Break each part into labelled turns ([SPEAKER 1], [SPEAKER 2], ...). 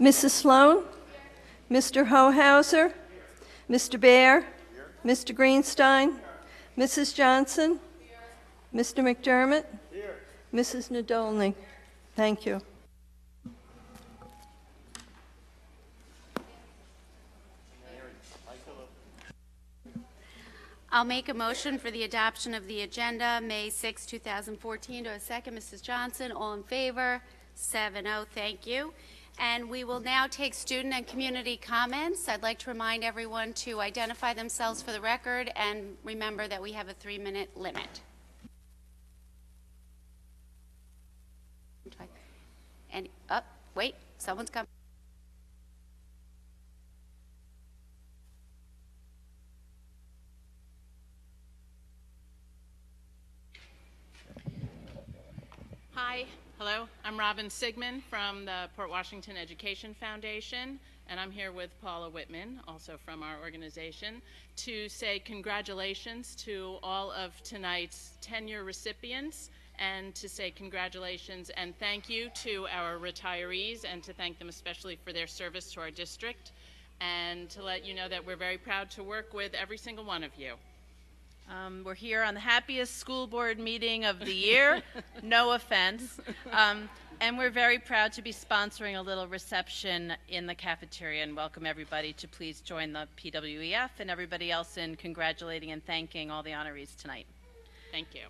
[SPEAKER 1] Mrs. Sloan? Mr. Hohauser? Mr. Bear? Mr. Greenstein? Mrs. Johnson? Mr. McDermott? Mrs. Nadolny? Thank you.
[SPEAKER 2] I'll make a motion for the adoption of the agenda, May 6, 2014. Do a second? Mrs. Johnson, all in favor? 7-0, thank you. And we will now take student and community comments. I'd like to remind everyone to identify themselves for the record and remember that we have a three-minute limit. And, up, wait, someone's coming.
[SPEAKER 3] Hi, hello. I'm Robin Sigmund from the Port Washington Education Foundation, and I'm here with Paula Whitman, also from our organization, to say congratulations to all of tonight's tenure recipients and to say congratulations and thank you to our retirees and to thank them especially for their service to our district and to let you know that we're very proud to work with every single one of you.
[SPEAKER 4] Um, we're here on the happiest school board meeting of the year. no offense. Um, and we're very proud to be sponsoring a little reception in the cafeteria and welcome everybody to please join the PWEF and everybody else in congratulating and thanking all the honorees tonight.
[SPEAKER 3] Thank you.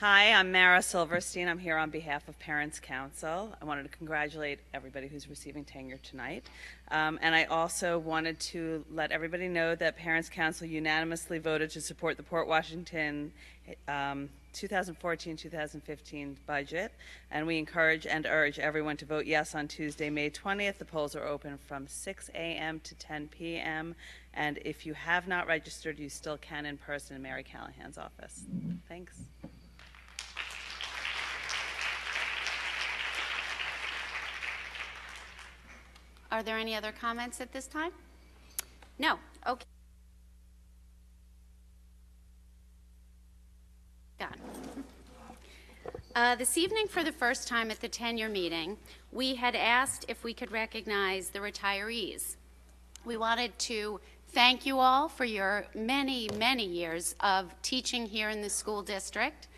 [SPEAKER 5] Hi, I'm Mara Silverstein. I'm here on behalf of Parents Council. I wanted to congratulate everybody who's receiving tenure tonight. Um, and I also wanted to let everybody know that Parents Council unanimously voted to support the Port Washington um, 2014-2015 budget. And we encourage and urge everyone to vote yes on Tuesday, May 20th. The polls are open from 6 a.m. to 10 p.m. And if you have not registered, you still can in person in Mary Callahan's office. Thanks.
[SPEAKER 2] Are there any other comments at this time? No, okay. Done. Uh, This evening, for the first time at the tenure meeting, we had asked if we could recognize the retirees. We wanted to thank you all for your many, many years of teaching here in the school district,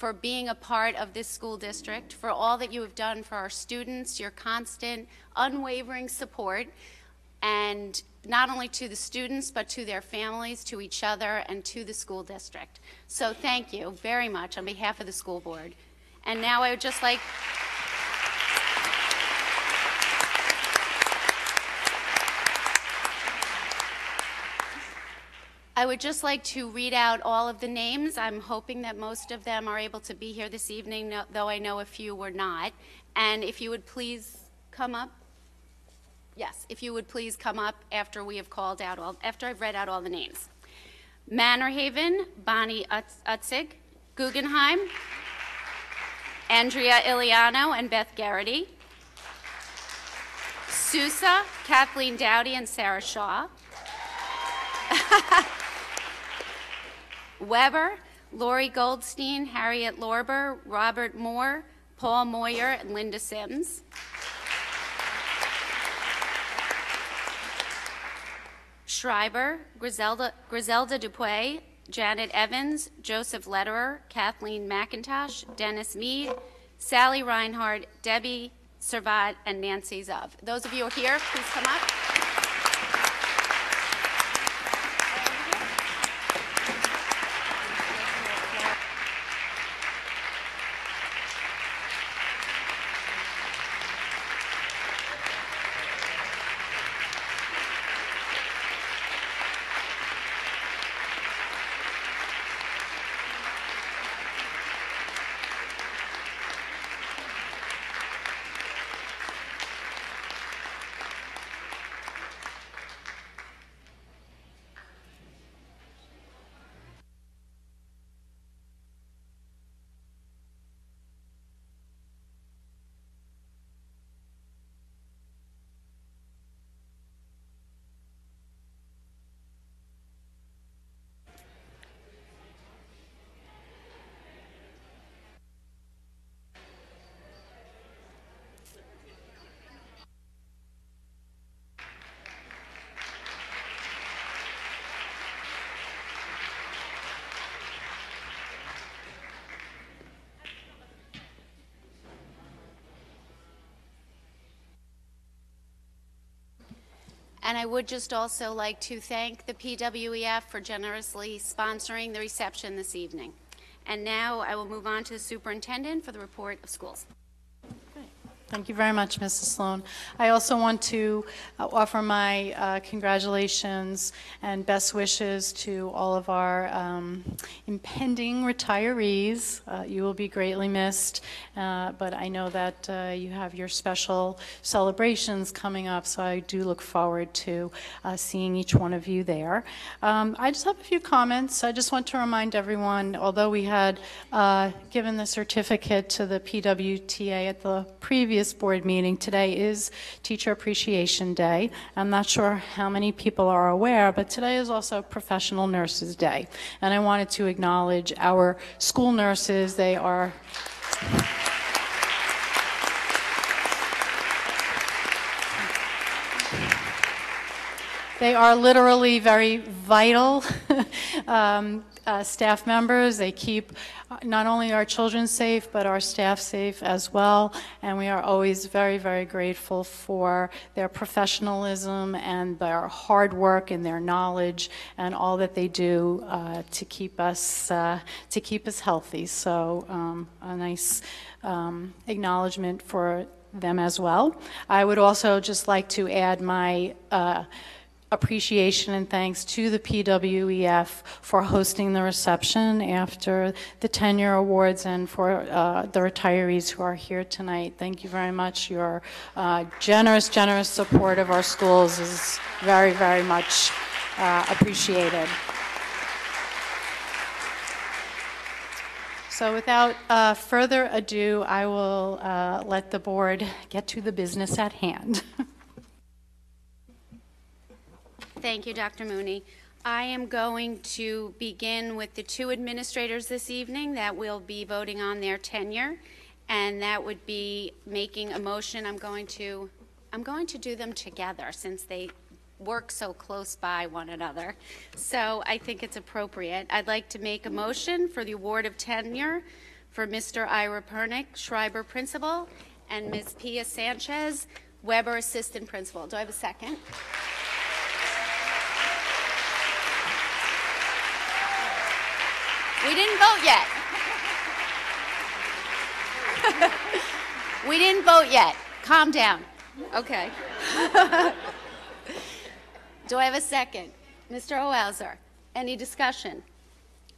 [SPEAKER 2] for being a part of this school district, for all that you have done for our students, your constant, unwavering support, and not only to the students, but to their families, to each other, and to the school district. So thank you very much on behalf of the school board. And now I would just like I would just like to read out all of the names. I'm hoping that most of them are able to be here this evening, though I know a few were not. And if you would please come up. Yes, if you would please come up after we have called out all, after I've read out all the names. Manorhaven, Bonnie Utzig, Guggenheim, Andrea Iliano and Beth Garrity, Sousa, Kathleen Dowdy and Sarah Shaw, Weber, Lori Goldstein, Harriet Lorber, Robert Moore, Paul Moyer, and Linda Sims. Schreiber, Griselda, Griselda Dupuy, Janet Evans, Joseph Lederer, Kathleen McIntosh, Dennis Mead, Sally Reinhardt, Debbie Servat, and Nancy Zov. Those of you who are here, please come up. And I would just also like to thank the PWEF for generously sponsoring the reception this evening. And now I will move on to the superintendent for the report of schools.
[SPEAKER 6] Thank you very much, Mrs. Sloan. I also want to uh, offer my uh, congratulations and best wishes to all of our um, impending retirees. Uh, You will be greatly missed, uh, but I know that uh, you have your special celebrations coming up, so I do look forward to uh, seeing each one of you there. Um, I just have a few comments. I just want to remind everyone, although we had given the certificate to the PWTA at the previous board meeting, today is Teacher Appreciation Day. I'm not sure how many people are aware, but today is also Professional Nurses Day. And I wanted to acknowledge our school nurses. They are They are literally very vital um, uh, staff members. They keep not only our children safe, but our staff safe as well. And we are always very, very grateful for their professionalism and their hard work and their knowledge and all that they do uh, to keep us uh, to keep us healthy. So um, a nice um, acknowledgement for them as well. I would also just like to add my uh, appreciation and thanks to the PWEF for hosting the reception after the tenure awards and for uh, the retirees who are here tonight. Thank you very much. Your uh, generous, generous support of our schools is very, very much uh, appreciated. So without uh, further ado, I will uh, let the board get to the business at hand.
[SPEAKER 2] Thank you, Dr. Mooney. I am going to begin with the two administrators this evening that will be voting on their tenure, and that would be making a motion. I'm going to, I'm going to do them together since they work so close by one another. So I think it's appropriate. I'd like to make a motion for the award of tenure for Mr. Ira Pernick, Schreiber Principal, and Ms. Pia Sanchez, Weber Assistant Principal. Do I have a second? We didn't vote yet. we didn't vote yet. Calm down. Okay. Do I have a second? Mr. Hohauser, any discussion?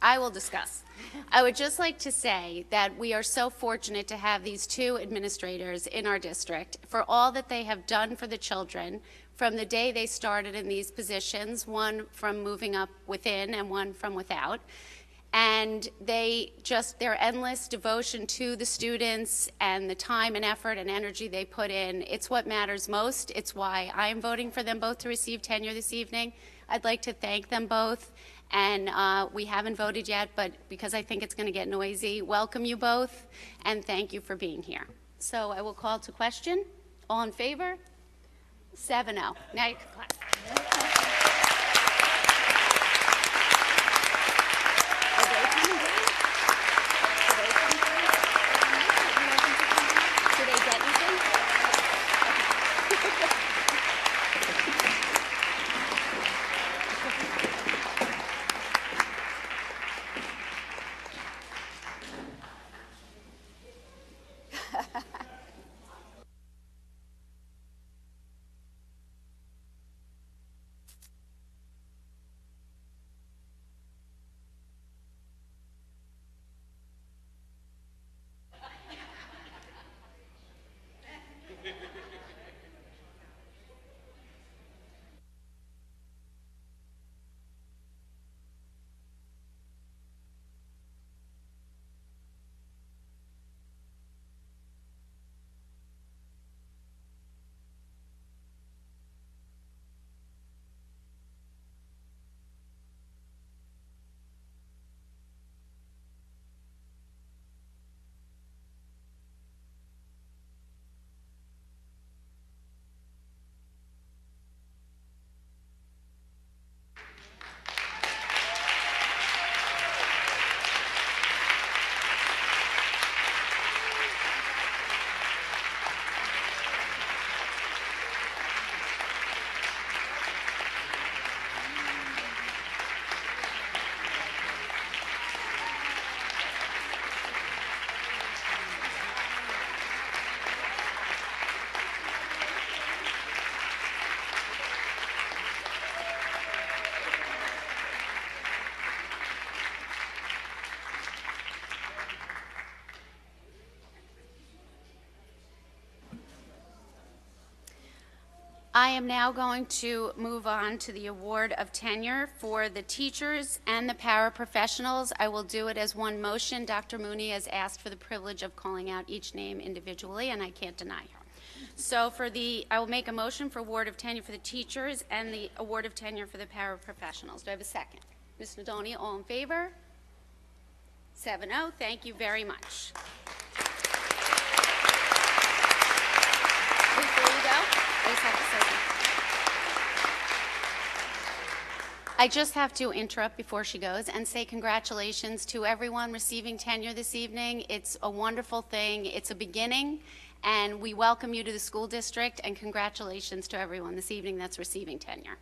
[SPEAKER 2] I will discuss. I would just like to say that we are so fortunate to have these two administrators in our district for all that they have done for the children from the day they started in these positions, one from moving up within and one from without and they just their endless devotion to the students and the time and effort and energy they put in it's what matters most. It's why i am voting for them both to receive tenure this evening. I'd like to thank them both. And uh, we haven't voted yet but because i think it's going to get noisy welcome you both and thank you for being here. So i will call to question. All in favor? 7-0 now you can clap I am now going to move on to the award of tenure for the teachers and the paraprofessionals. I will do it as one motion. Dr. Mooney has asked for the privilege of calling out each name individually, and I can't deny her. So for the, I will make a motion for award of tenure for the teachers and the award of tenure for the paraprofessionals. Do I have a second? Ms. Nadolny, all in favor? Seven oh, thank you very much. Before you I just have to interrupt before she goes and say congratulations to everyone receiving tenure this evening. It's a wonderful thing. It's a beginning, and we welcome you to the school district, and congratulations to everyone this evening that's receiving tenure.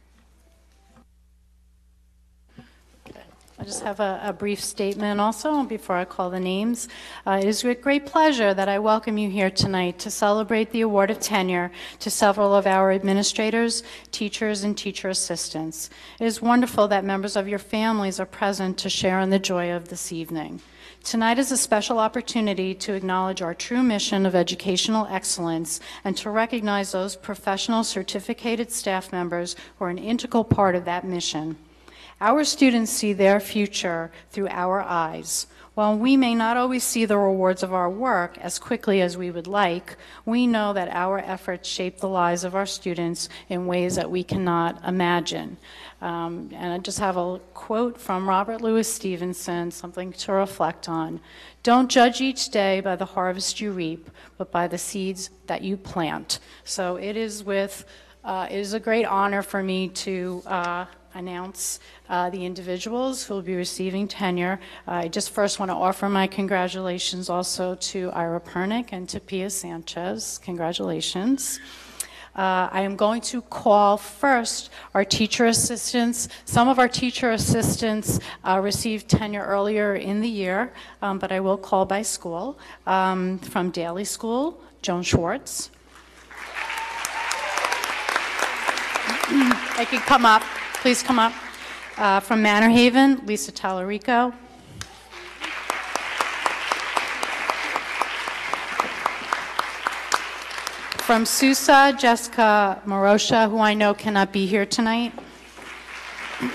[SPEAKER 6] I just have a, a brief statement also before I call the names. Uh, it is with great pleasure that I welcome you here tonight to celebrate the award of tenure to several of our administrators, teachers, and teacher assistants. It is wonderful that members of your families are present to share in the joy of this evening. Tonight is a special opportunity to acknowledge our true mission of educational excellence and to recognize those professional certificated staff members who are an integral part of that mission. Our students see their future through our eyes. While we may not always see the rewards of our work as quickly as we would like, we know that our efforts shape the lives of our students in ways that we cannot imagine. Um, and I just have a quote from Robert Louis Stevenson, something to reflect on. Don't judge each day by the harvest you reap, but by the seeds that you plant. So it is with, uh, it is a great honor for me to uh, announce uh, the individuals who will be receiving tenure. I just first want to offer my congratulations also to Ira Pernick and to Pia Sanchez. Congratulations. Uh, I am going to call first our teacher assistants. Some of our teacher assistants uh, received tenure earlier in the year, um, but I will call by school. Um, from Daly School, Joan Schwartz. I can come up. Please come up. Uh, From Manor Haven, Lisa Talarico. From Sousa, Jessica Marosha, who I know cannot be here tonight.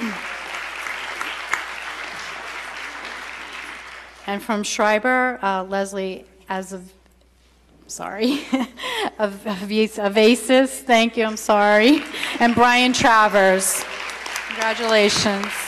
[SPEAKER 6] And from Schreiber, uh, Leslie as of, sorry, of Avasis, thank you, I'm sorry, and Brian Travers. Congratulations.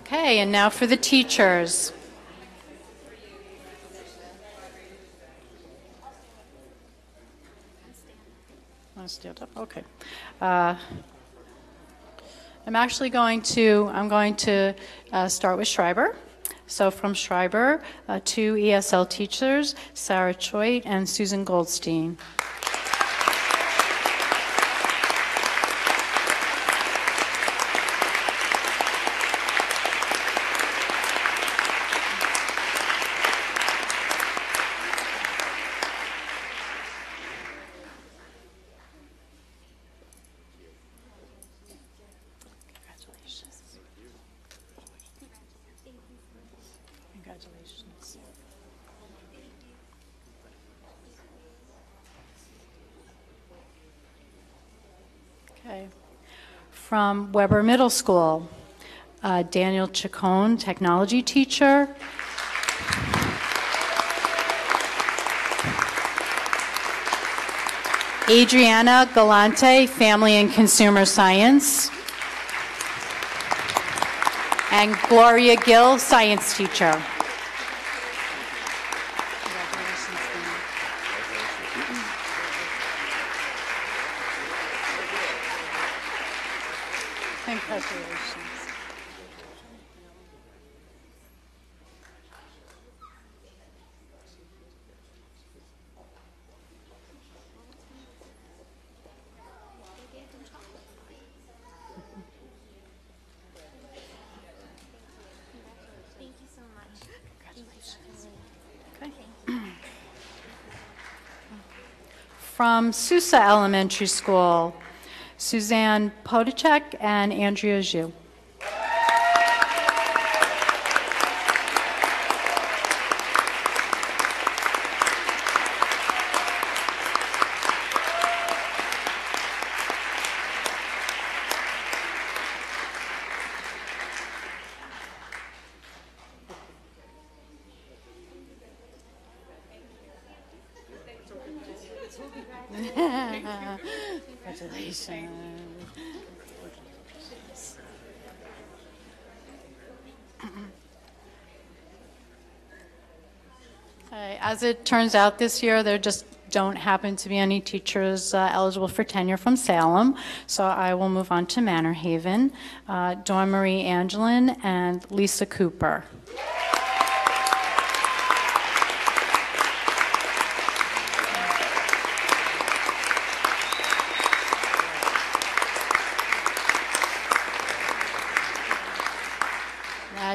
[SPEAKER 6] Okay, and now for the teachers. Stand up? Okay. Uh, I'm actually going to, I'm going to uh, start with Schreiber. So from Schreiber, uh, two ESL teachers, Sarah Choate and Susan Goldstein. Congratulations. Congratulations. Okay. Weber Middle School, uh, Daniel Chacon, technology teacher. Adriana Galante, family and consumer science. And Gloria Gill, science teacher. Congratulations.
[SPEAKER 7] Thank you so much.
[SPEAKER 6] From Sousa Elementary School, Suzanne Podacek and Andrea Zhu. Okay, As it turns out this year, there just don't happen to be any teachers uh, eligible for tenure from Salem, so I will move on to Manor Haven. Uh, Dawn Marie Angelin and Lisa Cooper.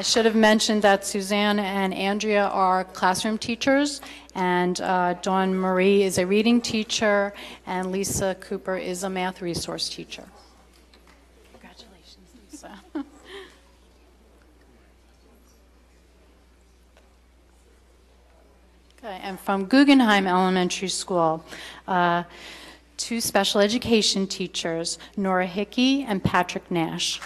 [SPEAKER 6] Should have mentioned that Suzanne and Andrea are classroom teachers, and uh, Dawn Marie is a reading teacher, and Lisa Cooper is a math resource teacher. Congratulations, Lisa. Okay, and from Guggenheim Elementary School, uh, two special education teachers, Nora Hickey and Patrick Nash.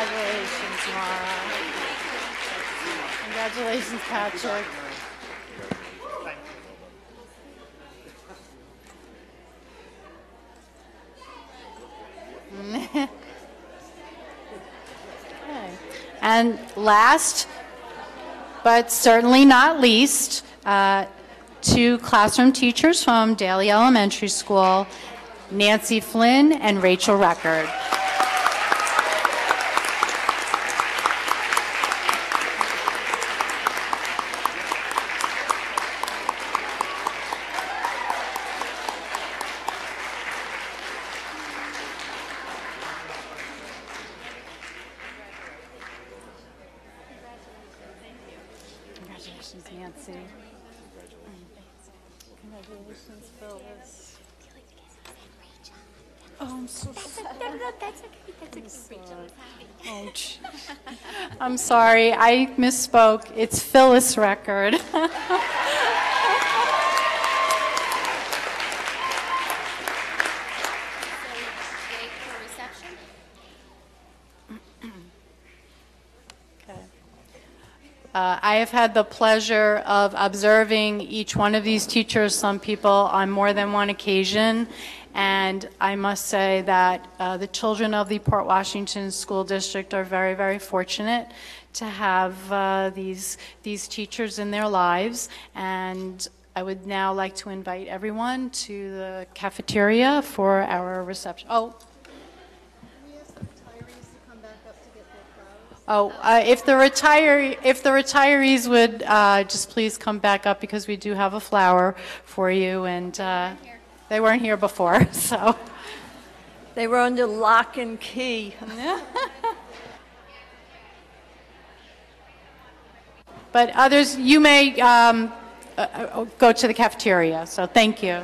[SPEAKER 6] Congratulations, Mara. Congratulations, Patrick. Okay. And last, but certainly not least, uh, two classroom teachers from Daly Elementary School, Nancy Flynn and Rachel Record. Congratulations, Nancy. Congratulations, Phyllis. Oh, I'm so sorry.
[SPEAKER 7] That's okay. That's okay. Rachel is happy.
[SPEAKER 6] Oh, gee. I'm sorry, I misspoke. It's Phyllis Record. Uh, I have had the pleasure of observing each one of these teachers, some people on more than one occasion, and I must say that uh, the children of the Port Washington School District are very, very fortunate to have uh, these, these teachers in their lives, and I would now like to invite everyone to the cafeteria for our reception. Oh, Oh, uh, if the retire, if the retirees would uh, just please come back up because we do have a flower for you, and uh, they weren't here before, so.
[SPEAKER 1] They were under lock and key.
[SPEAKER 6] But others, you may um, uh, uh, go to the cafeteria, so thank you.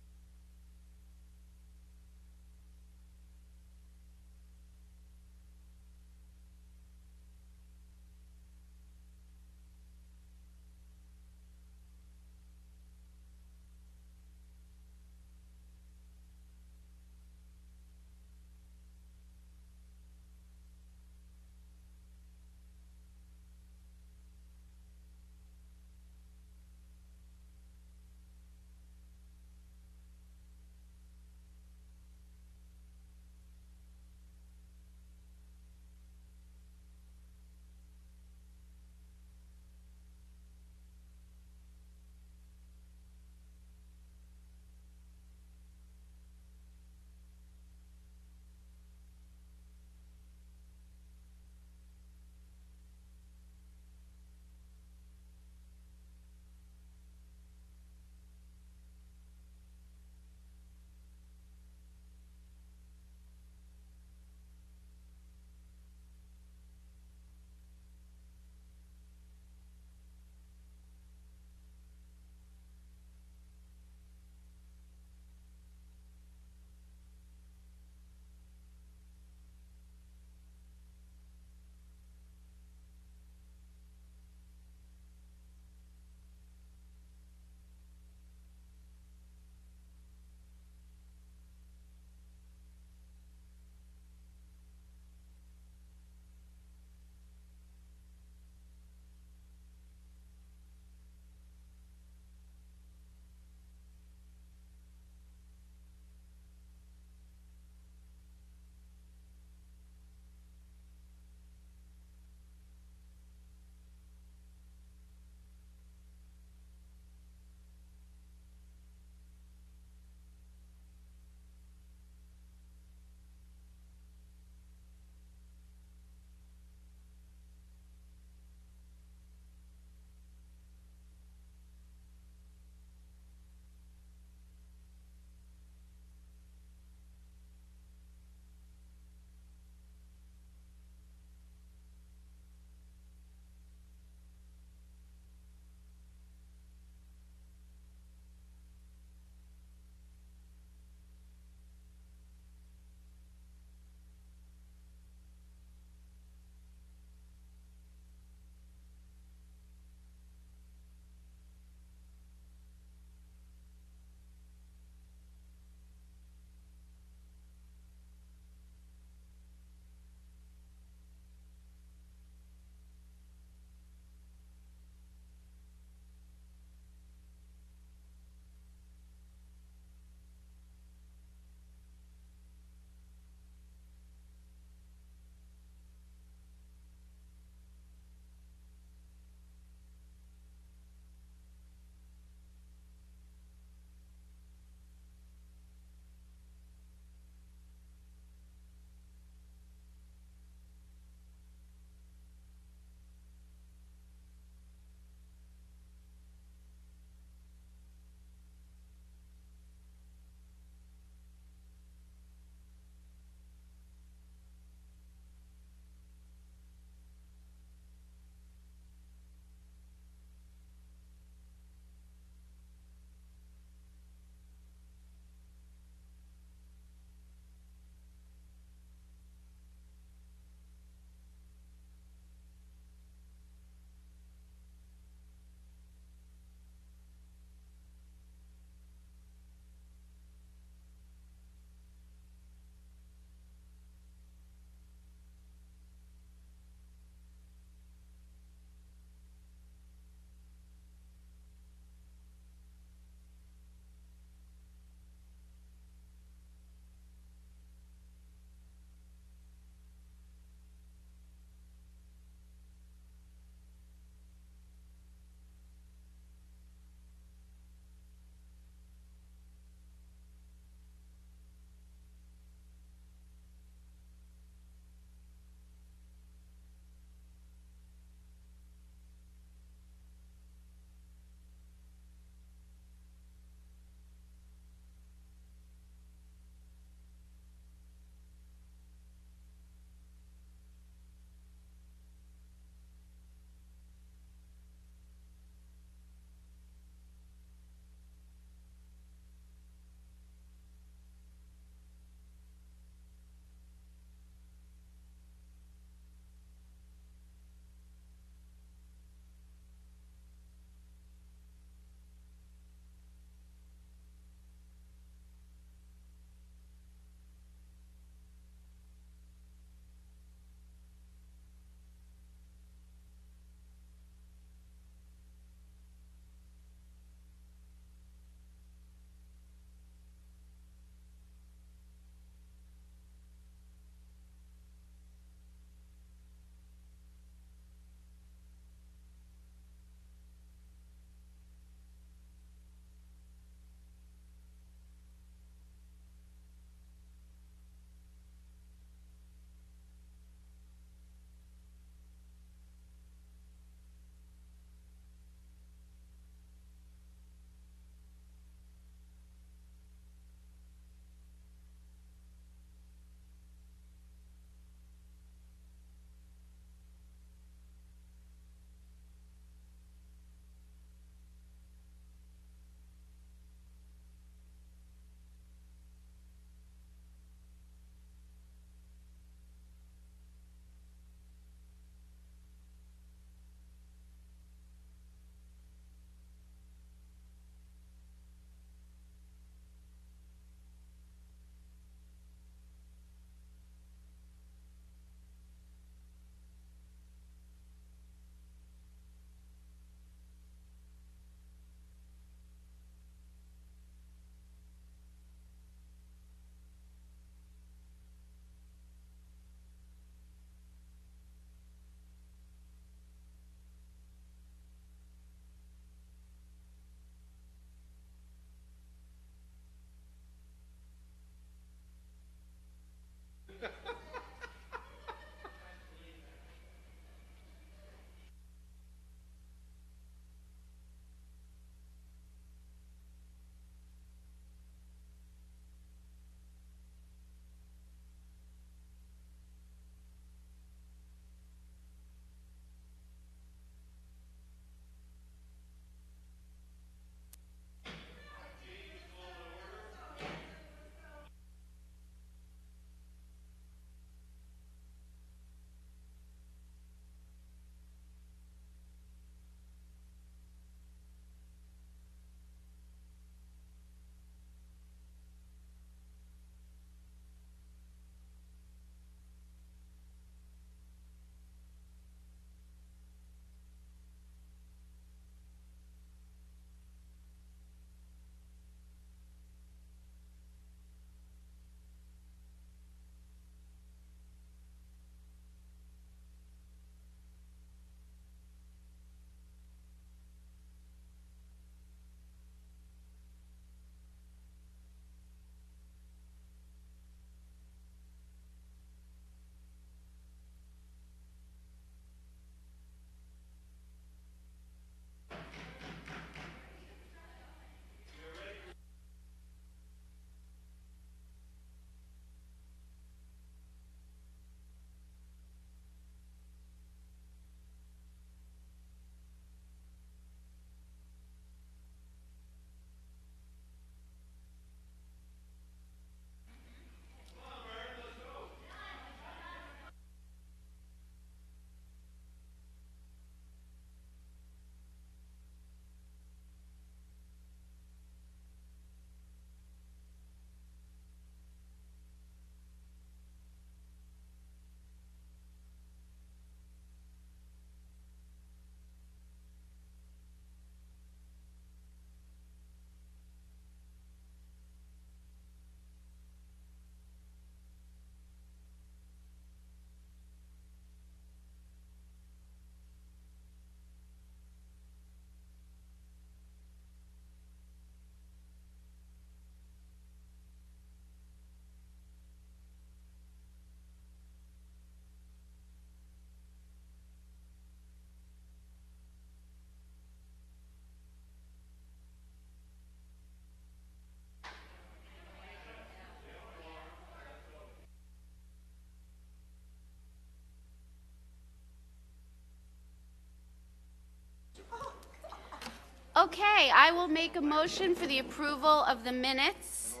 [SPEAKER 2] I will make a motion for the approval of the minutes.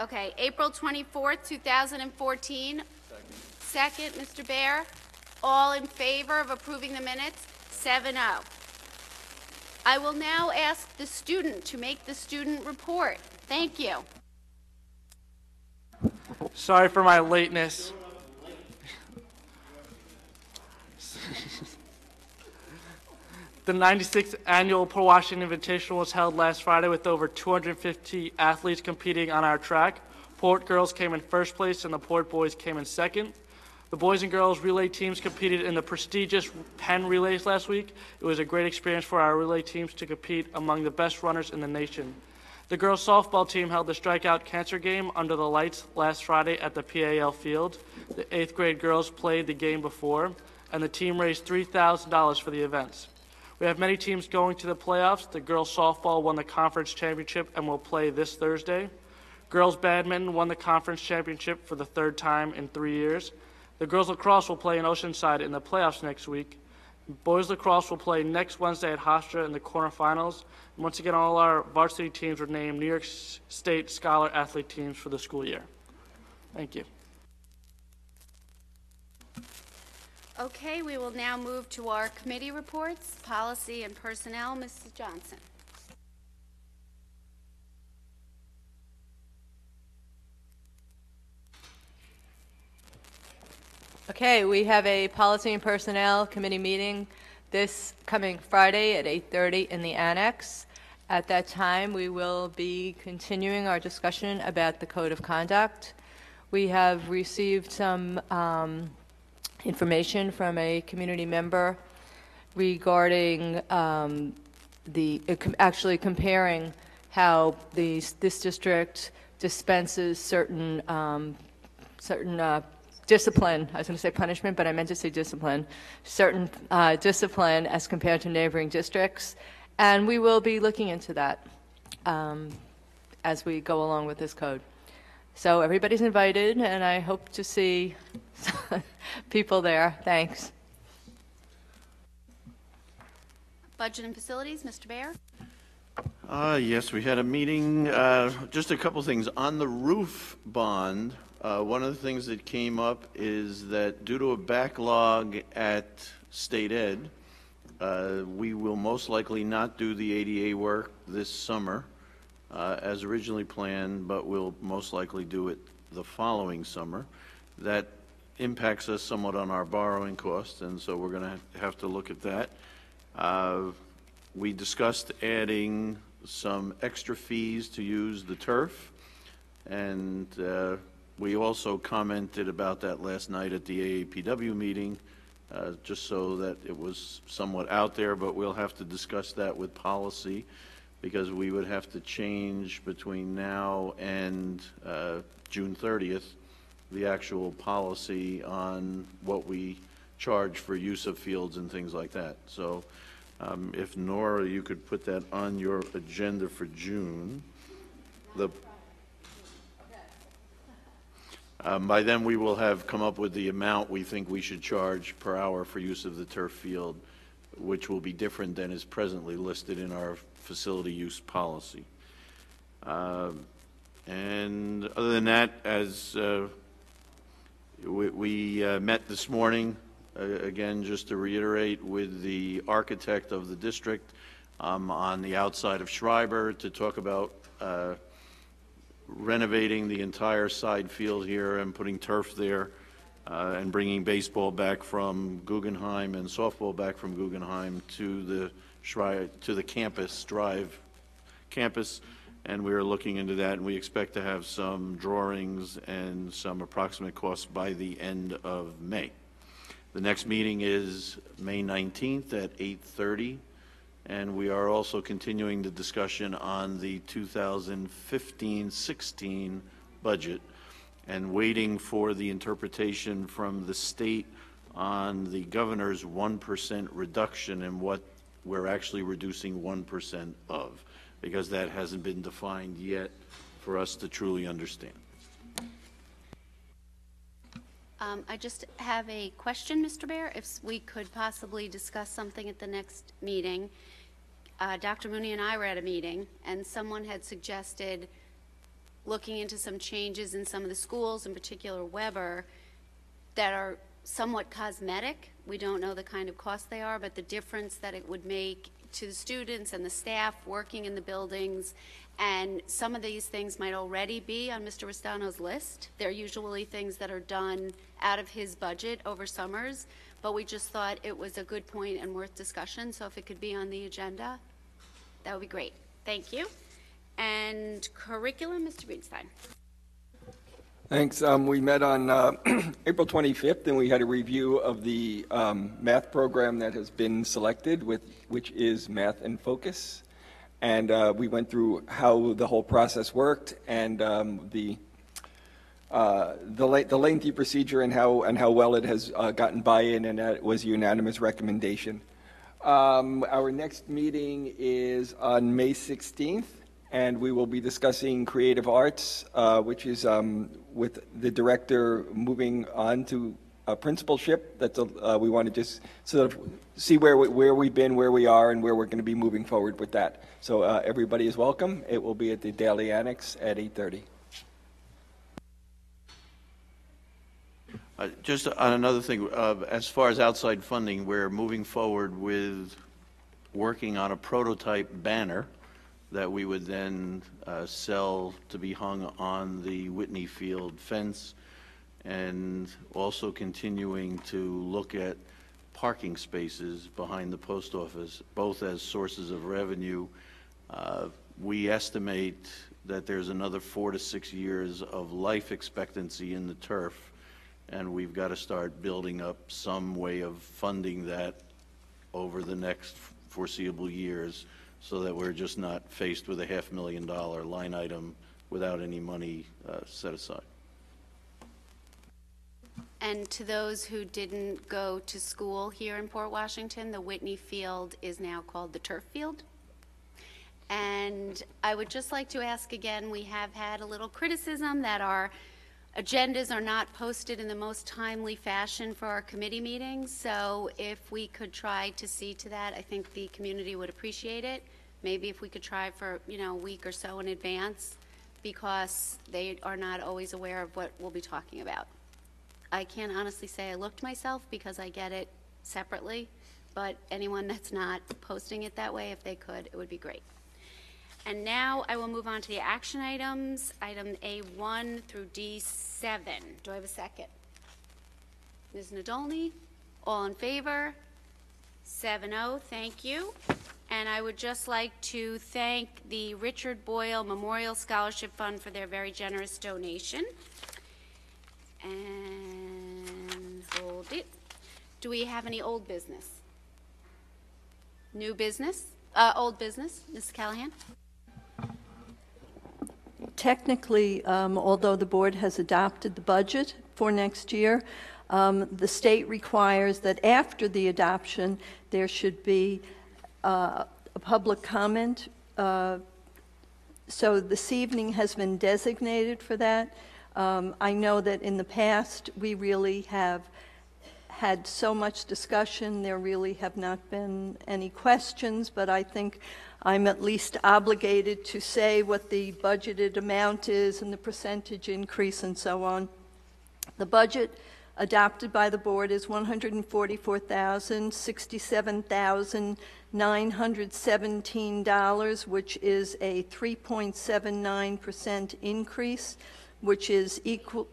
[SPEAKER 2] Okay, April 24th, 2014. Second, Mr. Bear. All in favor of approving the minutes? 7-0. I will now ask the student to make the student report. Thank you.
[SPEAKER 8] Sorry for my lateness. The 96th annual Port Washington Invitational was held last Friday with over 250 athletes competing on our track. Port girls came in first place and the Port boys came in second. The boys and girls relay teams competed in the prestigious Penn Relays last week. It was a great experience for our relay teams to compete among the best runners in the nation. The girls softball team held the strikeout cancer game under the lights last Friday at the PAL field. The eighth grade girls played the game before, and the team raised $3,000 for the events. We have many teams going to the playoffs. The girls softball won the conference championship and will play this Thursday. Girls badminton won the conference championship for the third time in three years. The girls lacrosse will play in Oceanside in the playoffs next week. Boys lacrosse will play next Wednesday at Hofstra in the quarterfinals. And once again, all our varsity teams were named New York State Scholar Athlete teams for the school year. Thank you.
[SPEAKER 2] Okay, we will now move to our committee reports, policy and personnel. Mrs. Johnson.
[SPEAKER 9] Okay, we have a Policy and Personnel Committee meeting this coming Friday at 8:30 in the Annex. At that time, we will be continuing our discussion about the Code of Conduct. We have received some um, information from a community member regarding um, the, uh, actually comparing how these, this district dispenses certain um, certain uh, discipline, I was going to say punishment, but I meant to say discipline, certain uh, discipline as compared to neighboring districts. And we will be looking into that um, as we go along with this code. So everybody's invited, and I hope to see people there. Thanks.
[SPEAKER 2] Budget and facilities, Mr. Bear.
[SPEAKER 10] Uh, yes, we had a meeting, uh, just a couple things. On the roof bond, uh, one of the things that came up is that due to a backlog at state ed, uh, we will most likely not do the ADA work this summer uh, as originally planned, but we'll most likely do it the following summer. That impacts us somewhat on our borrowing costs, and so we're going to have to look at that. Uh, We discussed adding some extra fees to use the turf, and uh, we also commented about that last night at the AAPW meeting, uh, just so that it was somewhat out there, but we'll have to discuss that with policy, because we would have to change between now and uh, June 30th, the actual policy on what we charge for use of fields and things like that. So um, if Nora, you could put that on your agenda for June. The, um, by then, we will have come up with the amount we think we should charge per hour for use of the turf field, which will be different than is presently listed in our facility use policy. Um, And other than that, as uh, we- we uh, met this morning, uh, again, just to reiterate, with the architect of the district um, on the outside of Schreiber to talk about uh, renovating the entire side field here and putting turf there uh, and bringing baseball back from Guggenheim and softball back from Guggenheim to the Schrei, to the campus drive campus. And we are looking into that and we expect to have some drawings and some approximate costs by the end of May. The next meeting is May 19th at 8:30, and we are also continuing the discussion on the 2015-16 budget and waiting for the interpretation from the state on the governor's 1% reduction and what we're actually reducing 1% of, because that hasn't been defined yet for us to truly understand.
[SPEAKER 2] Um, I just have a question, Mr. Bear, if we could possibly discuss something at the next meeting. uh, Dr. Mooney and I were at a meeting, and someone had suggested looking into some changes in some of the schools, in particular Weber, that are somewhat cosmetic. We don't know the kind of cost they are, but the difference that it would make to the students and the staff working in the buildings. And some of these things might already be on Mr. Restano's list. They're usually things that are done out of his budget over summers, but we just thought it was a good point and worth discussion, so if it could be on the agenda, that would be great. Thank you. And curriculum, Mr. Greenstein.
[SPEAKER 11] Thanks. Um, We met on uh, April 25th, and we had a review of the um, math program that has been selected, with, which is Math in Focus. And uh, we went through how the whole process worked and um, the, uh, the la- the lengthy procedure and how, and how well it has uh, gotten buy-in, and that was a unanimous recommendation. Um, Our next meeting is on May 16th, and we will be discussing creative arts, uh, which is um, with the director moving on to a principalship. That's, a- uh, we want to just sort of see where, we- where we've been, where we are, and where we're going to be moving forward with that. So uh, everybody is welcome. It will be at the Daly Annex at 8:30.
[SPEAKER 10] Uh, Just on another thing, as far as outside funding, we're moving forward with working on a prototype banner that we would then uh, sell to be hung on the Whitney Field fence, and also continuing to look at parking spaces behind the post office, both as sources of revenue. Uh, We estimate that there's another four to six years of life expectancy in the turf, and we've got to start building up some way of funding that over the next foreseeable years, so that we're just not faced with a half million dollar line item without any money uh, set aside.
[SPEAKER 2] And to those who didn't go to school here in Port Washington, the Whitney Field is now called the Turf Field. And I would just like to ask again, we have had a little criticism that our agendas are not posted in the most timely fashion for our committee meetings. So if we could try to see to that, I think the community would appreciate it. Maybe if we could try for, you know, a week or so in advance, because they are not always aware of what we'll be talking about. I can't honestly say I looked myself because I get it separately, but anyone that's not posting it that way, if they could, it would be great. And now I will move on to the action items, item A1 through D7. Do I have a second? Ms. Nadolny, all in favor? 7-0, thank you. And I would just like to thank the Richard Boyle Memorial Scholarship Fund for their very generous donation. And hold it. Do we have any old business? New business? Uh, old business? Ms. Callahan?
[SPEAKER 1] Technically, um, although the board has adopted the budget for next year, um, the state requires that after the adoption, there should be uh, a public comment. uh, So this evening has been designated for that. Um, I know that in the past, we really have had so much discussion, there really have not been any questions, but I think I'm at least obligated to say what the budgeted amount is and the percentage increase and so on. The budget adopted by the board is $144,067,917, which is a 3.79% increase, which is equal...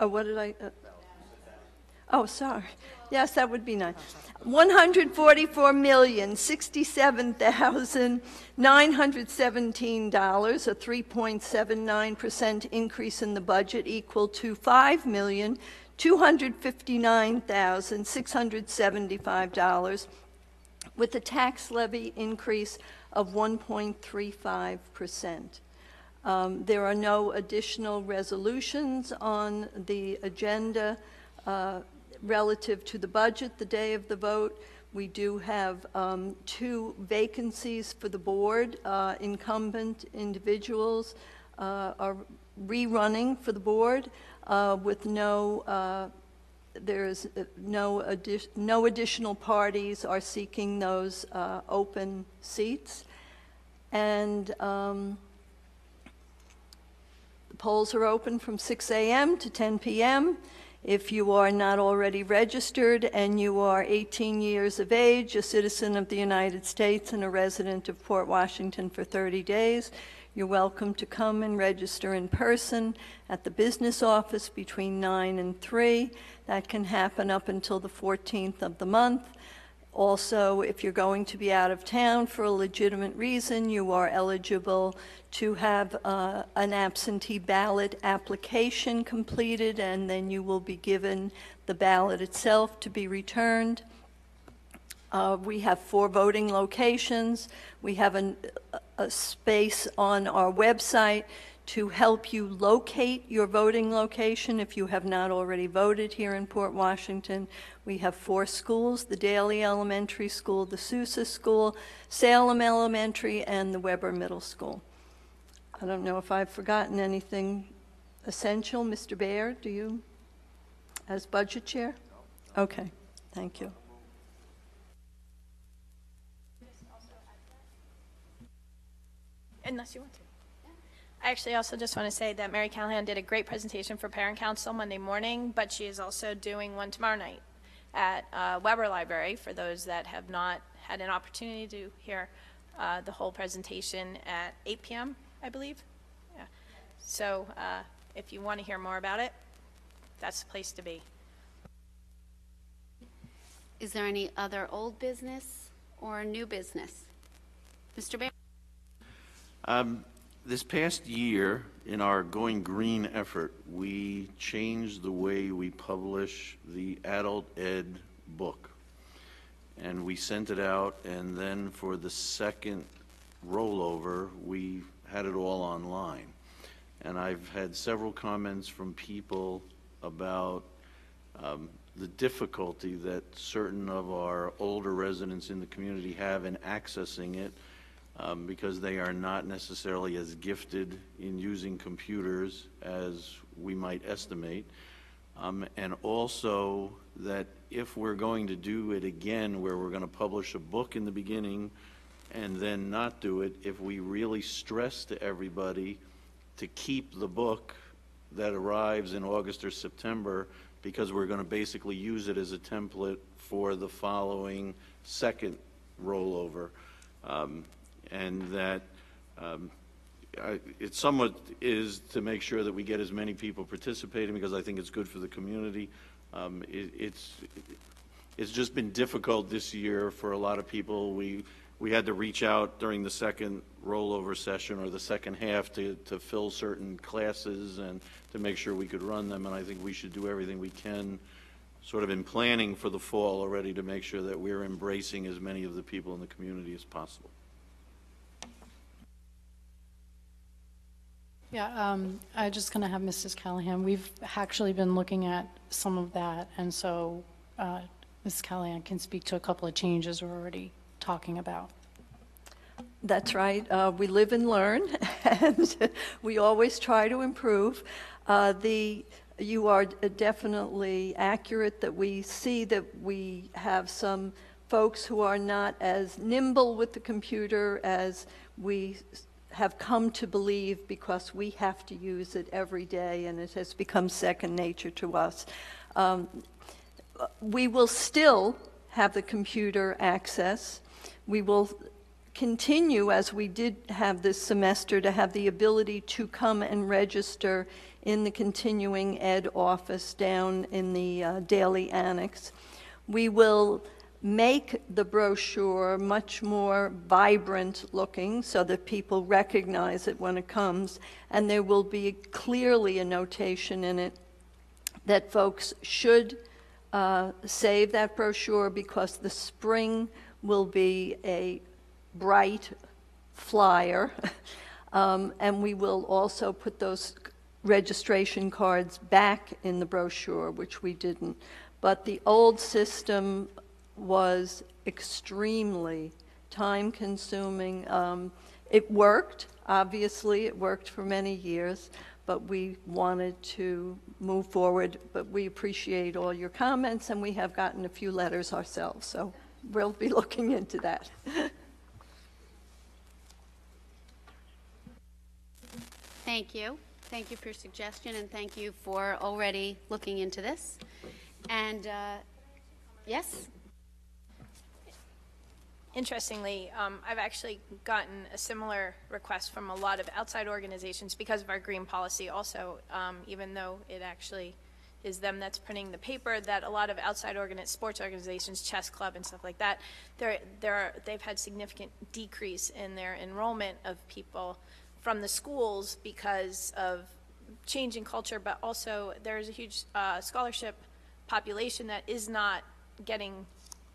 [SPEAKER 1] Oh, what did I? uh, Oh, sorry. Yes, that would be nice. $144,067,917, a 3.79% increase in the budget equal to $5,259,675, with a tax levy increase of 1.35%. Um, There are no additional resolutions on the agenda uh, relative to the budget the day of the vote. We do have um, two vacancies for the board. Uh, Incumbent individuals uh, are rerunning for the board uh, with no uh, There's uh, no addi- no additional parties are seeking those uh, open seats. And um, the polls are open from 6 a.m. to 10 p.m. If you are not already registered and you are 18 years of age, a citizen of the United States, and a resident of Port Washington for 30 days, you're welcome to come and register in person at the business office between 9 and 3. That can happen up until the 14th of the month. Also, if you're going to be out of town for a legitimate reason, you are eligible to have uh, an absentee ballot application completed, and then you will be given the ballot itself to be returned. Uh, We have four voting locations. We have an- a space on our website to help you locate your voting location if you have not already voted here in Port Washington. We have four schools, the Daly Elementary School, the Sousa School, Salem Elementary, and the Weber Middle School. I don't know if I've forgotten anything essential. Mr. Baer, do you, as budget chair? Okay, thank you.
[SPEAKER 12] Unless you want to. I actually also just want to say that Mary Callahan did a great presentation for Parent Council Monday morning, but she is also doing one tomorrow night at uh, Weber Library for those that have not had an opportunity to hear uh, the whole presentation at 8 p.m., I believe. Yeah. So uh, if you want to hear more about it, that's the place to be.
[SPEAKER 2] Is there any other old business or new business? Mr. Bear?
[SPEAKER 10] Um, This past year, in our Going Green effort, we changed the way we publish the adult ed book. And we sent it out, and then for the second rollover, we had it all online. And I've had several comments from people about um, the difficulty that certain of our older residents in the community have in accessing it um, because they are not necessarily as gifted in using computers as we might estimate. Um, And also that if we're going to do it again, where we're going to publish a book in the beginning and then not do it, if we really stress to everybody to keep the book that arrives in August or September, because we're going to basically use it as a template for the following second rollover. Um, And that um, I- it somewhat is to make sure that we get as many people participating, because I think it's good for the community. Um, it- It's, it's just been difficult this year for a lot of people. We, we had to reach out during the second rollover session or the second half to, to fill certain classes and to make sure we could run them, and I think we should do everything we can, sort of in planning for the fall already, to make sure that we're embracing as many of the people in the community as possible.
[SPEAKER 6] Yeah, um, I'm just going to have Mrs. Callahan. We've actually been looking at some of that, and so uh, Mrs. Callahan can speak to a couple of changes we're already talking about.
[SPEAKER 1] That's right. Uh, We live and learn, and we always try to improve. Uh, The, you are definitely accurate that we see that we have some folks who are not as nimble with the computer as we have come to believe because we have to use it every day, and it has become second nature to us. Um, we will still have the computer access. We will continue, as we did have this semester, to have the ability to come and register in the continuing ed office down in the uh, Daly annex. We will make the brochure much more vibrant looking so that people recognize it when it comes, and there will be clearly a notation in it that folks should uh, save that brochure because the spring will be a bright flyer. Um, And we will also put those registration cards back in the brochure, which we didn't. But the old system was extremely time-consuming. Um, It worked, Obviously, it worked for many years, but we wanted to move forward. But we appreciate all your comments, and we have gotten a few letters ourselves, so we'll be looking into that.
[SPEAKER 2] Thank you. Thank you for your suggestion, and thank you for already looking into this. And, uh, yes?
[SPEAKER 12] Interestingly, um, I've actually gotten a similar request from a lot of outside organizations because of our green policy also, um, even though it actually is them that's printing the paper, that a lot of outside organi- sports organizations, chess club and stuff like that, they're, they're, they've had significant decrease in their enrollment of people from the schools because of changing culture, but also there's a huge uh, scholarship population that is not getting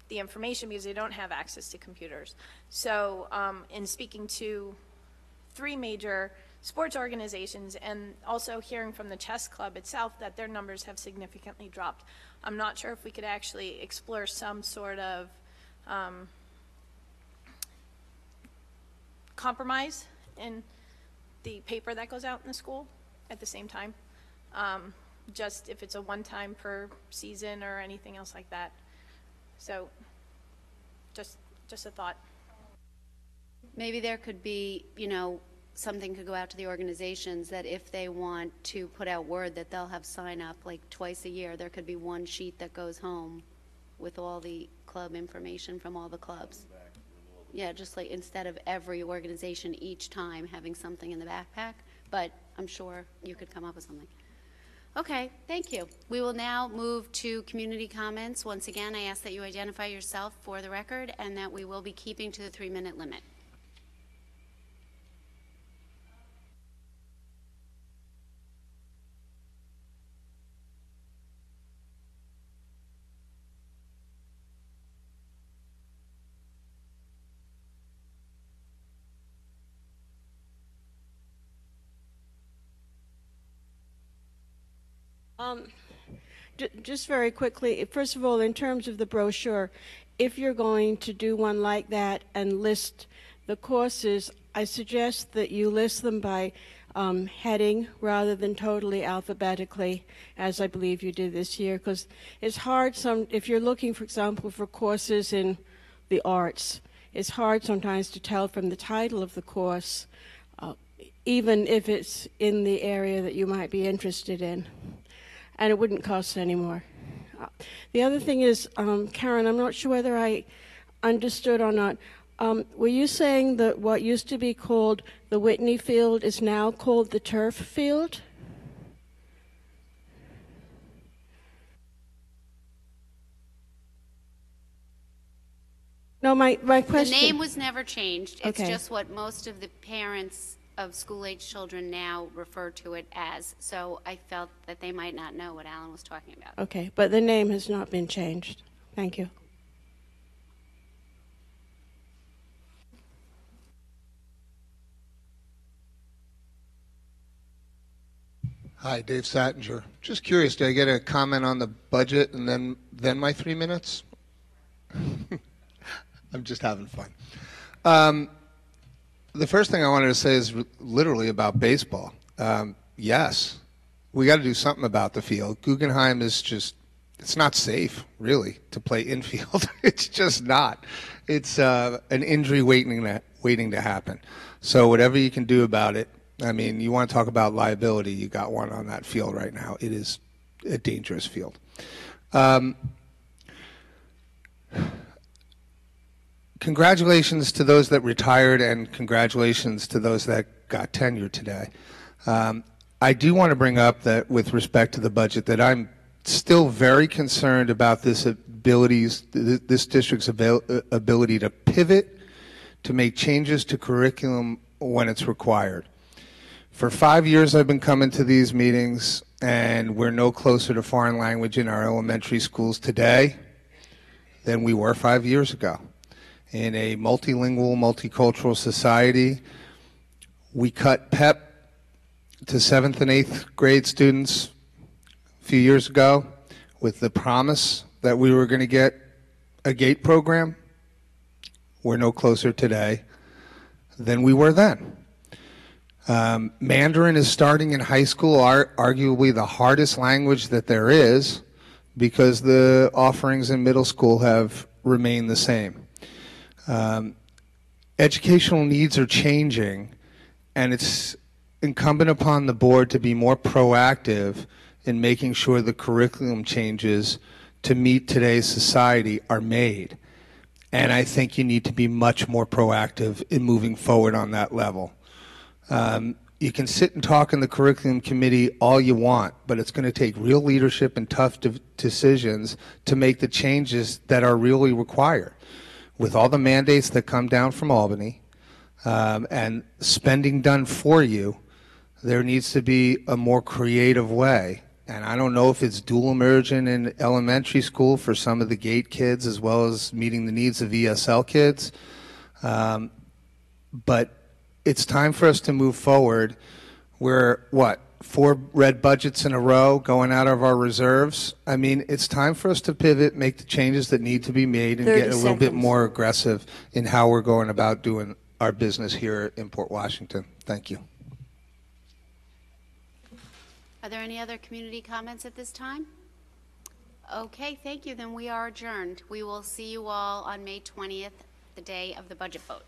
[SPEAKER 12] the information because they don't have access to computers. So, um, in speaking to three major sports organizations and also hearing from the chess club itself that their numbers have significantly dropped, I'm not sure if we could actually explore some sort of um, compromise in the paper that goes out in the school at the same time. Um, just if it's a one-time per season or anything else like that. So, just, just a thought.
[SPEAKER 2] Maybe there could be, you know, something could go out to the organizations that if they want to put out word that they'll have sign up like twice a year, there could be one sheet that goes home with all the club information from all the clubs. Yeah, just like instead of every organization each time having something in the backpack, but I'm sure you could come up with something. Okay, thank you. We will now move to community comments. Once again, I ask that you identify yourself for the record and that we will be keeping to the three-minute limit.
[SPEAKER 13] Um, Just very quickly, first of all, in terms of the brochure, if you're going to do one like that and list the courses, I suggest that you list them by um, heading rather than totally alphabetically, as I believe you did this year, because it's hard some, if you're looking, for example, for courses in the arts, it's hard sometimes to tell from the title of the course, uh, even if it's in the area that you might be interested in and it wouldn't cost any more. Uh, The other thing is, um, Karen, I'm not sure whether I understood or not. Um, were you saying that what used to be called the Whitney Field is now called the Turf Field? No, my, my question.
[SPEAKER 2] The name was never changed. It's
[SPEAKER 13] Okay.
[SPEAKER 2] just what most of the parents of school-age children now refer to it as. So I felt that they might not know what Alan was talking about.
[SPEAKER 13] Okay, but the name has not been changed. Thank you.
[SPEAKER 14] Hi, Dave Sattinger. Just curious, did I get a comment on the budget and then then my three minutes? I'm just having fun. Um, the first thing I wanted to say is literally about baseball. Um, yes, we got to do something about the field. Guggenheim is just, it's not safe, really, to play infield. it's just not. It's uh, an injury waiting to, waiting to happen. So, whatever you can do about it, I mean, you want to talk about liability, you got one on that field right now. It is a dangerous field. Um, congratulations to those that retired and congratulations to those that got tenure today. Um, I do want to bring up that with respect to the budget that I'm still very concerned about this abilities this district's uh, ability to pivot to make changes to curriculum when it's required. For 5 years I've been coming to these meetings and we're no closer to foreign language in our elementary schools today than we were 5 years ago in a multilingual, multicultural society. We cut PEP to seventh and eighth grade students a few years ago with the promise that we were going to get a GATE program. We're no closer today than we were then. Um, Mandarin is starting in high school, ar- arguably the hardest language that there is, because the offerings in middle school have remained the same. Um, educational needs are changing, and it's incumbent upon the board to be more proactive in making sure the curriculum changes to meet today's society are made. And I think you need to be much more proactive in moving forward on that level. Um, you can sit and talk in the curriculum committee all you want, but it's going to take real leadership and tough de- decisions to make the changes that are really required. With all the mandates that come down from Albany um, and spending done for you, there needs to be a more creative way. And I don't know if it's dual immersion in elementary school for some of the GATE kids as well as meeting the needs of ESL kids. Um, but it's time for us to move forward. We're, what, four red budgets in a row going out of our reserves? I mean, it's time for us to pivot, make the changes that need to be made, and get a little bit more aggressive in how we're going about doing our business here in Port Washington. Thank you.
[SPEAKER 2] Are there any other community comments at this time? Okay, thank you. Then we are adjourned. We will see you all on May 20th, the day of the budget vote.